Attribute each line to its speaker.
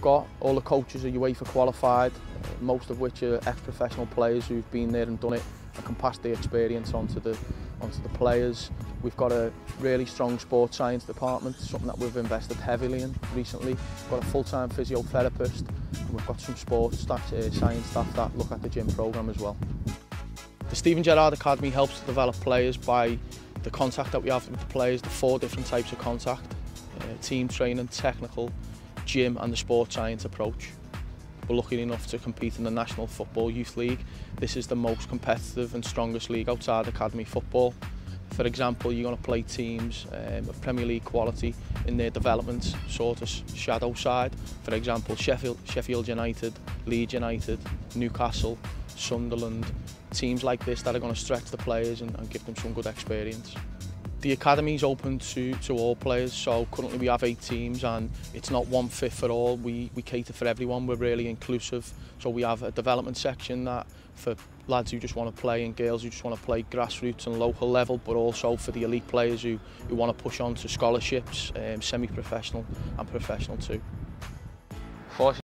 Speaker 1: got all the coaches are UEFA qualified, most of which are ex-professional players who've been there and done it and can pass the experience onto the onto the players. We've got a really strong sports science department, something that we've invested heavily in recently. We've got a full-time physiotherapist and we've got some sports staff, uh, science staff that look at the gym programme as well. The Steven Gerrard Academy helps to develop players by the contact that we have with the players, the four different types of contact, uh, team training, technical, gym and the sports science approach. We're lucky enough to compete in the National Football Youth League. This is the most competitive and strongest league outside academy football. For example, you're going to play teams um, of Premier League quality in their development sort of shadow side. For example, Sheffield, Sheffield United, Leeds United, Newcastle, Sunderland, teams like this that are going to stretch the players and, and give them some good experience. the academy is open to, to all players, so currently we have eight teams and it's not one fit for all. We, we cater for everyone, we're really inclusive. So we have a development section that for lads who just want to play and girls who just want to play grassroots and local level, but also for the elite players who, who want to push on to scholarships, um, semi-professional and professional too.